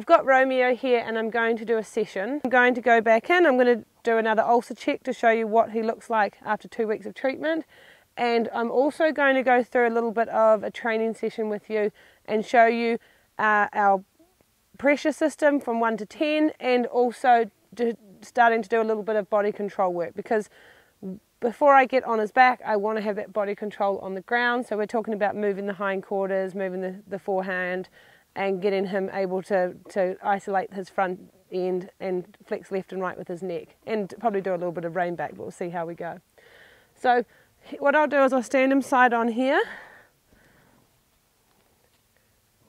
I've got Romeo here and I'm going to do a session. I'm going to go back in, I'm going to do another ulcer check to show you what he looks like after two weeks of treatment. And I'm also going to go through a little bit of a training session with you and show you uh, our pressure system from 1 to 10 and also starting to do a little bit of body control work because before I get on his back, I want to have that body control on the ground. So we're talking about moving the hindquarters, moving the, the forehand, and getting him able to, to isolate his front end and flex left and right with his neck. And probably do a little bit of rein back, but we'll see how we go. So what I'll do is I'll stand him side on here.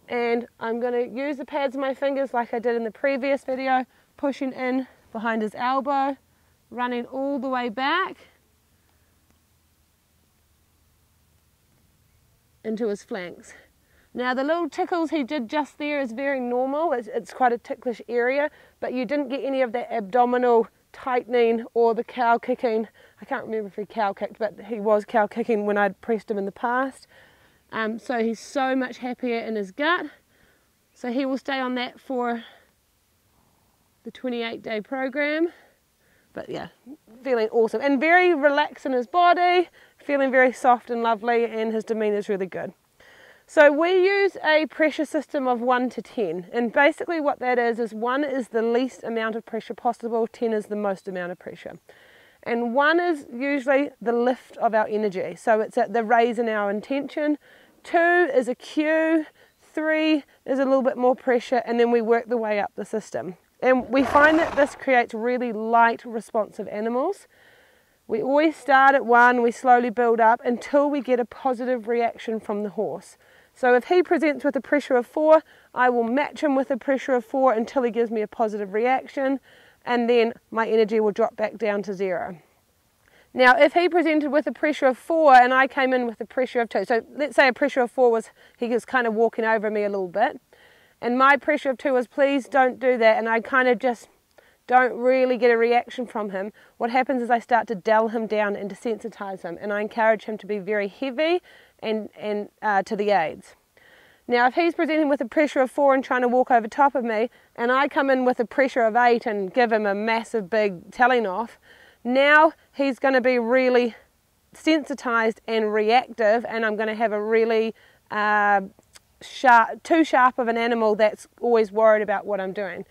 And I'm going to use the pads of my fingers like I did in the previous video, pushing in behind his elbow, running all the way back into his flanks. Now the little tickles he did just there is very normal, it's, it's, quite a ticklish area, but you didn't get any of that abdominal tightening or the cow kicking. I can't remember if he cow kicked, but he was cow kicking when I'd pressed him in the past. Um, so he's so much happier in his gut. So he will stay on that for the 28 day program. But yeah, feeling awesome and very relaxed in his body, feeling very soft and lovely, and his demeanor is really good. So we use a pressure system of 1 to 10 and basically what that is is 1 is the least amount of pressure possible, 10 is the most amount of pressure. And 1 is usually the lift of our energy, so it's at the raise in our intention. 2 is a cue, 3 is a little bit more pressure and then we work the way up the system. And we find that this creates really light responsive animals. We always start at 1, we slowly build up until we get a positive reaction from the horse. So if he presents with a pressure of 4, I will match him with a pressure of 4 until he gives me a positive reaction and then my energy will drop back down to 0. Now if he presented with a pressure of 4 and I came in with a pressure of 2, so let's say a pressure of 4 was he was kind of walking over me a little bit and my pressure of 2 was please don't do that and I kind of just don't really get a reaction from him, what happens is I start to dull him down and desensitize him and I encourage him to be very heavy and, and uh, to the aids. Now, if he's presenting with a pressure of four and trying to walk over top of me, and I come in with a pressure of eight and give him a massive big telling off, now he's going to be really sensitized and reactive, and I'm going to have a really uh, sharp, too sharp of an animal that's always worried about what I'm doing.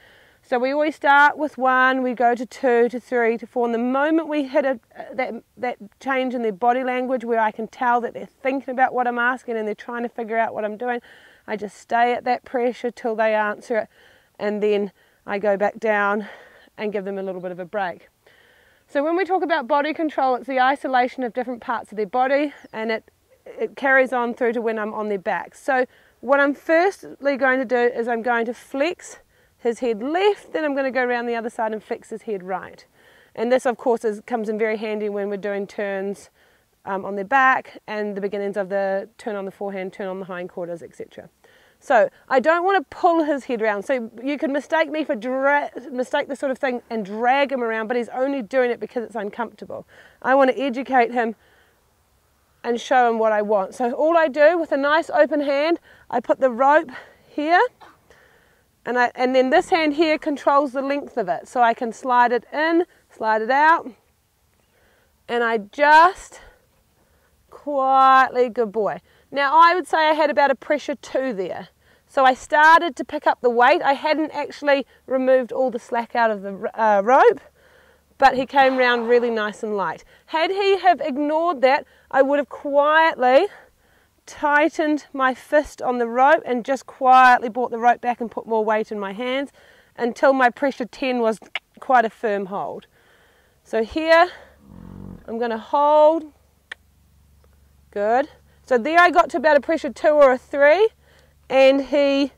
So we always start with one, we go to two, to three, to four. And the moment we hit a, uh, that, that change in their body language where I can tell that they're thinking about what I'm asking and they're trying to figure out what I'm doing, I just stay at that pressure till they answer it. And then I go back down and give them a little bit of a break. So when we talk about body control, it's the isolation of different parts of their body and it, it carries on through to when I'm on their back. So what I'm firstly going to do is I'm going to flex his head left, then I'm going to go around the other side and flex his head right. And this, of course, is, comes in very handy when we're doing turns um, on their back and the beginnings of the turn on the forehand, turn on the hindquarters, etc. So I don't want to pull his head around. So you can mistake me for dra- mistake this sort of thing and drag him around, but he's only doing it because it's uncomfortable. I want to educate him and show him what I want. So all I do with a nice open hand, I put the rope here and, I, and then this hand here controls the length of it. So I can slide it in, slide it out. And I just quietly, good boy. Now I would say I had about a pressure two there. So I started to pick up the weight. I hadn't actually removed all the slack out of the uh, rope, but he came round really nice and light. Had he have ignored that, I would have quietly tightened my fist on the rope and just quietly brought the rope back and put more weight in my hands until my pressure 10 was quite a firm hold. So here I'm going to hold. Good. So there I got to about a pressure 2 or a 3 and he,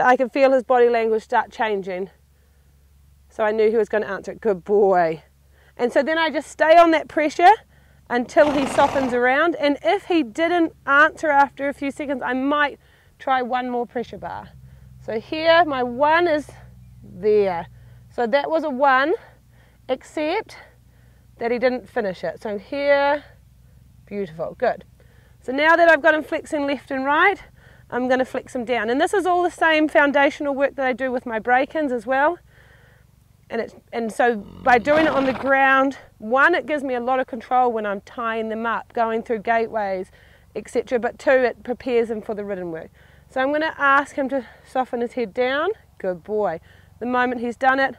I can feel his body language start changing. So I knew he was going to answer it. Good boy. And so then I just stay on that pressure until he softens around. And if he didn't answer after a few seconds, I might try one more pressure bar. So here, my one is there. So that was a one, except that he didn't finish it. So here, beautiful, good. So now that I've got him flexing left and right, I'm going to flex him down. And this is all the same foundational work that I do with my break-ins as well. And, it's, and so by doing it on the ground, one, it gives me a lot of control when I'm tying them up, going through gateways, etc. But two, it prepares him for the ridden work. So I'm going to ask him to soften his head down. Good boy. The moment he's done it,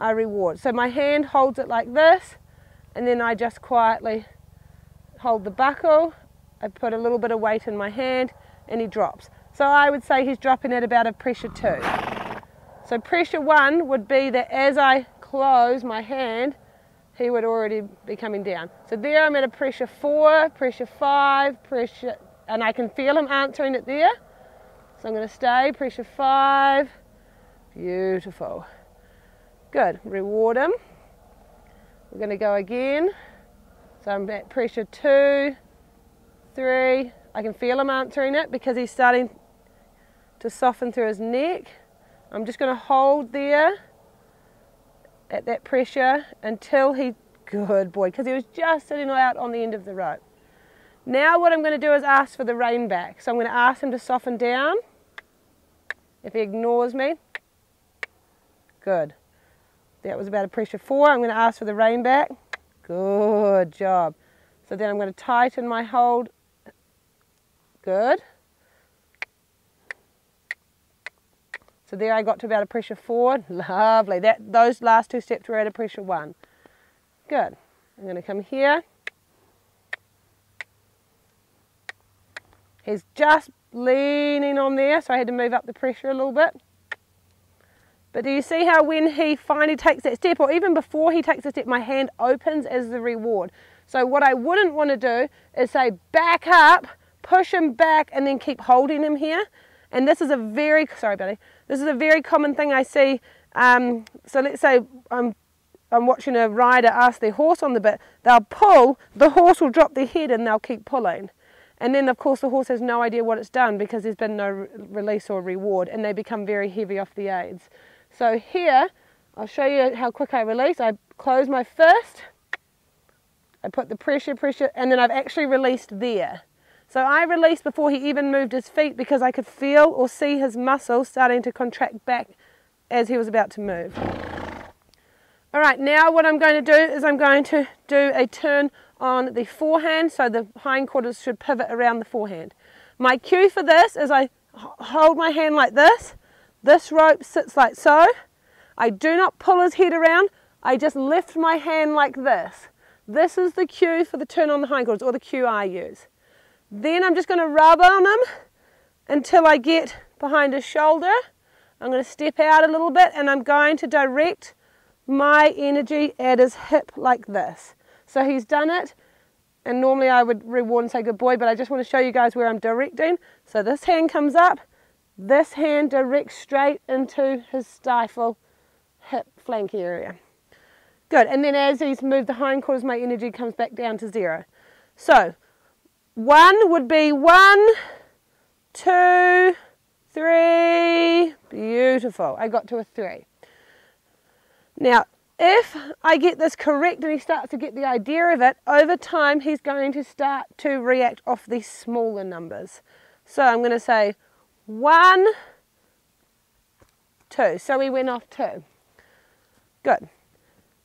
I reward. So my hand holds it like this, and then I just quietly hold the buckle. I put a little bit of weight in my hand, and he drops. So I would say he's dropping at about a pressure two. So pressure one would be that as I close my hand, he would already be coming down. So there I'm at a pressure four, pressure five, pressure, and I can feel him answering it there. So I'm going to stay, pressure five, beautiful. Good, reward him. We're going to go again. So I'm at pressure two, three. I can feel him answering it because he's starting to soften through his neck. I'm just going to hold there at that pressure until he, good boy, because he was just sitting out on the end of the rope. Now what I'm going to do is ask for the rein back. So I'm going to ask him to soften down. If he ignores me, good. That was about a pressure four. I'm going to ask for the rein back. Good job. So then I'm going to tighten my hold. Good. So there I got to about a pressure four. Lovely. That Those last two steps were at a pressure one. Good. I'm going to come here. He's just leaning on there, so I had to move up the pressure a little bit. But do you see how when he finally takes that step, or even before he takes a step, my hand opens as the reward. So what I wouldn't want to do is say back up, push him back, and then keep holding him here. And this is a very, sorry buddy, this is a very common thing I see. Um, so let's say I'm, I'm watching a rider ask their horse on the bit, they'll pull, the horse will drop their head and they'll keep pulling. And then, of course, the horse has no idea what it's done because there's been no re release or reward, and they become very heavy off the aids. So here, I'll show you how quick I release. I close my fist, I put the pressure, pressure, and then I've actually released there. So I released before he even moved his feet because I could feel or see his muscles starting to contract back as he was about to move. All right, now what I'm going to do is I'm going to do a turn on the forehand, so the hindquarters should pivot around the forehand. My cue for this is I hold my hand like this, this rope sits like so, I do not pull his head around, I just lift my hand like this. This is the cue for the turn on the hindquarters, or the cue I use. Then I'm just going to rub on him until I get behind his shoulder. I'm going to step out a little bit and I'm going to direct my energy at his hip like this. So he's done it, and normally I would reward and say good boy, but I just want to show you guys where I'm directing. So this hand comes up, this hand directs straight into his stifle hip flank area. Good, and then as he's moved the hindquarters, my energy comes back down to zero. So one would be one, two, three, beautiful. I got to a three. Now, if I get this correct and he starts to get the idea of it, over time he's going to start to react off these smaller numbers. So I'm going to say one, two. So we went off two. Good.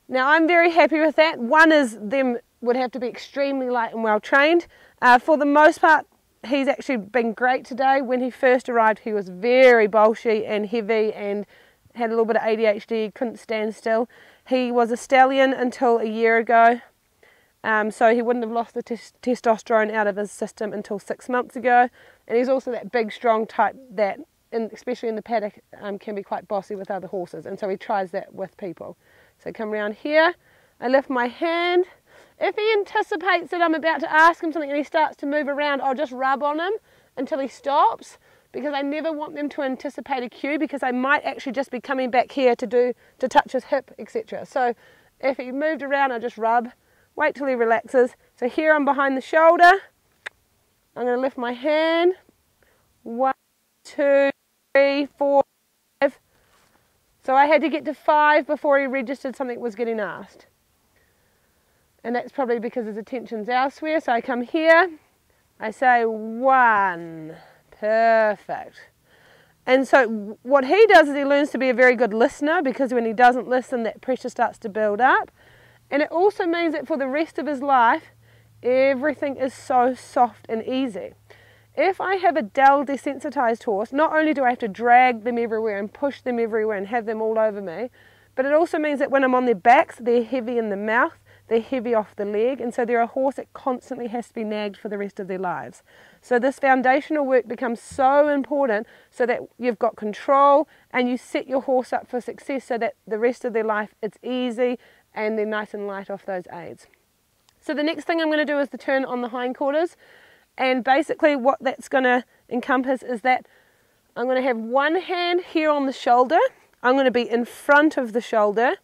Now I'm very happy with that. One is them would have to be extremely light and well trained. Uh, for the most part, he's actually been great today. When he first arrived, he was very bolshy and heavy and had a little bit of ADHD, couldn't stand still. He was a stallion until a year ago, um, so he wouldn't have lost the testosterone out of his system until six months ago. And he's also that big, strong type that, in, especially in the paddock, um, can be quite bossy with other horses. And so he tries that with people. So come around here, I lift my hand. If he anticipates that I'm about to ask him something and he starts to move around, I'll just rub on him until he stops because I never want them to anticipate a cue because I might actually just be coming back here to do to touch his hip, etc. So if he moved around, I just rub, wait till he relaxes. So here I'm behind the shoulder. I'm going to lift my hand. One, two, three, four, five. So I had to get to five before he registered something was getting asked. And that's probably because his attention's elsewhere. So I come here, I say one. Perfect. And so what he does is he learns to be a very good listener because when he doesn't listen, that pressure starts to build up. And it also means that for the rest of his life, everything is so soft and easy. If I have a dull desensitized horse, not only do I have to drag them everywhere and push them everywhere and have them all over me, but it also means that when I'm on their backs, they're heavy in the mouth, they're heavy off the leg, and so they're a horse that constantly has to be nagged for the rest of their lives. So this foundational work becomes so important so that you've got control and you set your horse up for success so that the rest of their life it's easy and they're nice and light off those aids. So the next thing I'm going to do is the turn on the hindquarters and basically what that's going to encompass is that I'm going to have one hand here on the shoulder, I'm going to be in front of the shoulder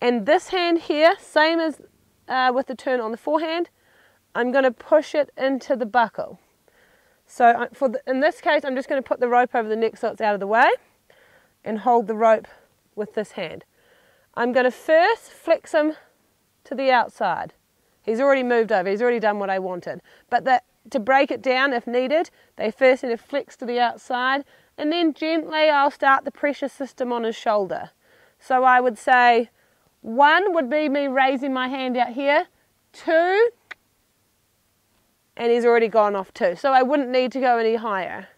and this hand here, same as uh, with the turn on the forehand, I'm going to push it into the buckle. So for the, in this case, I'm just going to put the rope over the neck so it's out of the way and hold the rope with this hand. I'm going to first flex him to the outside. He's already moved over, he's already done what I wanted. But the, to break it down if needed, they first need to flex to the outside and then gently I'll start the pressure system on his shoulder. So I would say one would be me raising my hand out here, two and he's already gone off two. So I wouldn't need to go any higher.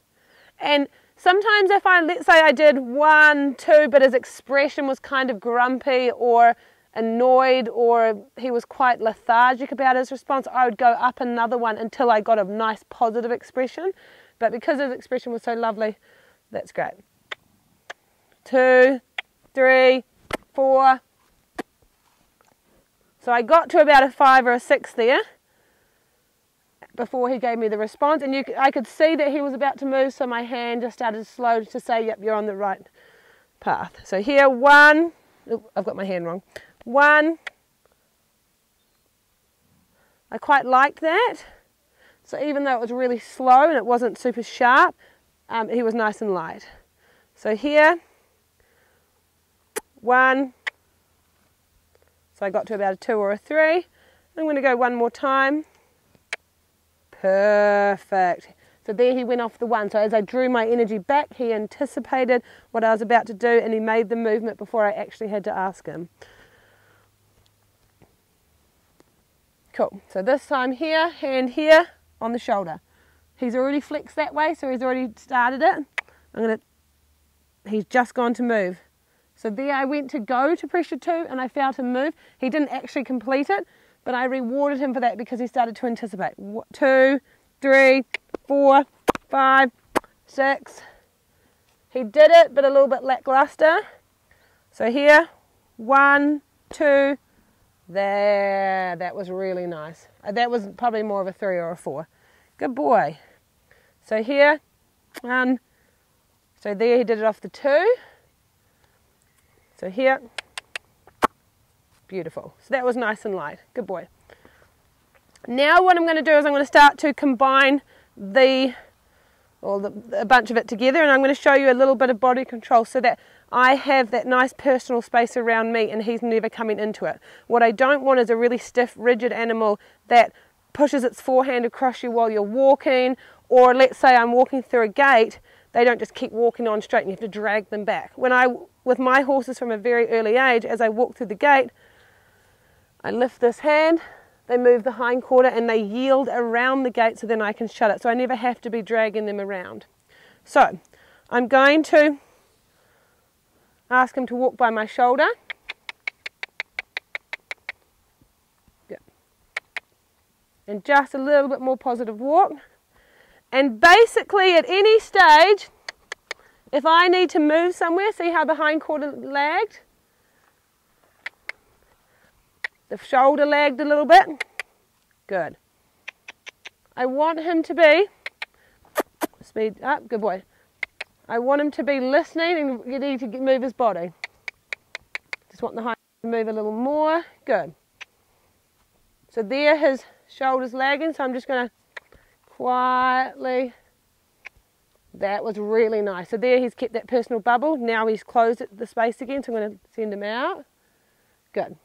And sometimes if I, let's say I did one, two, but his expression was kind of grumpy or annoyed or he was quite lethargic about his response, I would go up another one until I got a nice positive expression. But because his expression was so lovely, that's great. Two, three, four. So I got to about a five or a six there before he gave me the response. And you, I could see that he was about to move so my hand just started slow to say yep you're on the right path. So here one I've got my hand wrong. One. I quite liked that. So even though it was really slow and it wasn't super sharp um, he was nice and light. So here. One so I got to about a two or a three I'm going to go one more time Perfect. So there he went off the one. So as I drew my energy back, he anticipated what I was about to do and he made the movement before I actually had to ask him. Cool. So this time here, hand here on the shoulder. He's already flexed that way, so he's already started it. I'm gonna, he's just gone to move. So there I went to go to pressure two and I felt him move. He didn't actually complete it, but I rewarded him for that because he started to anticipate. Two, three, four, five, six. He did it, but a little bit lackluster. So here, one, two, there. That was really nice. Uh, that was probably more of a three or a four. Good boy. So here, one. So there he did it off the two. So here, Beautiful. So that was nice and light. Good boy. Now what I'm going to do is I'm going to start to combine the or the, a bunch of it together and I'm going to show you a little bit of body control so that I have that nice personal space around me and he's never coming into it. What I don't want is a really stiff, rigid animal that pushes its forehand across you while you're walking or let's say I'm walking through a gate, they don't just keep walking on straight and you have to drag them back. When I, with my horses from a very early age, as I walk through the gate, I lift this hand, they move the hind quarter and they yield around the gate so then I can shut it. So I never have to be dragging them around. So I'm going to ask him to walk by my shoulder. Good. And just a little bit more positive walk. And basically at any stage, if I need to move somewhere, see how the hind quarter lagged? The shoulder lagged a little bit. Good. I want him to be, speed up, good boy. I want him to be listening and you need to move his body. Just want the height to move a little more. Good. So there his shoulders lagging, so I'm just going to quietly. That was really nice. So there he's kept that personal bubble. Now he's closed the space again, so I'm going to send him out. Good.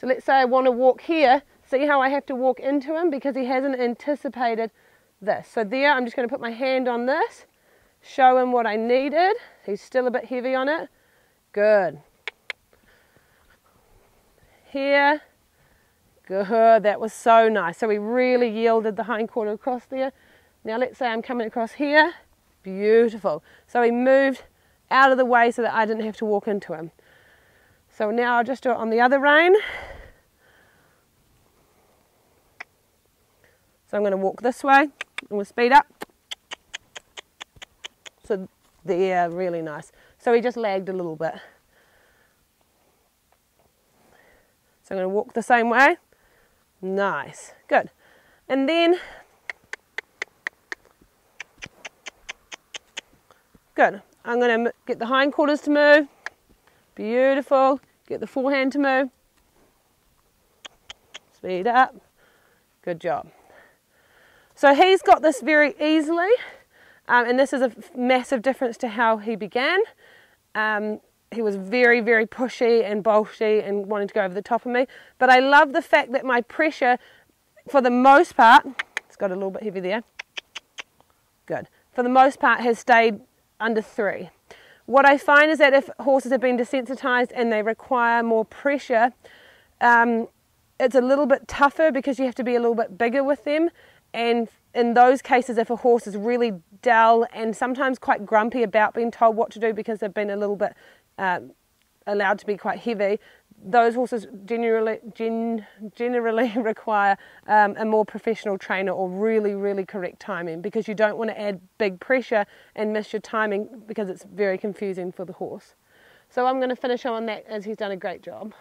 So let's say I want to walk here, See how I have to walk into him because he hasn't anticipated this. So there, I'm just going to put my hand on this, show him what I needed. He's still a bit heavy on it. Good. Here. Good. That was so nice. So we really yielded the hind quarter across there. Now let's say I'm coming across here. Beautiful. So he moved out of the way so that I didn't have to walk into him. So now I'll just do it on the other rein. So I'm going to walk this way and we'll speed up. So there, really nice. So he just lagged a little bit. So I'm going to walk the same way. Nice, good. And then, good. I'm going to get the hindquarters to move. Beautiful. Get the forehand to move. Speed up. Good job. So he's got this very easily, um, and this is a massive difference to how he began. Um, he was very, very pushy and bolshy and wanting to go over the top of me. But I love the fact that my pressure, for the most part, it's got a little bit heavy there. Good. For the most part, has stayed under three. What I find is that if horses have been desensitized and they require more pressure, um, it's a little bit tougher because you have to be a little bit bigger with them and in those cases, if a horse is really dull and sometimes quite grumpy about being told what to do because they've been a little bit um, allowed to be quite heavy, those horses generally gen, generally require um, a more professional trainer or really really correct timing because you don't want to add big pressure and miss your timing because it's very confusing for the horse. So I'm going to finish on that as he's done a great job.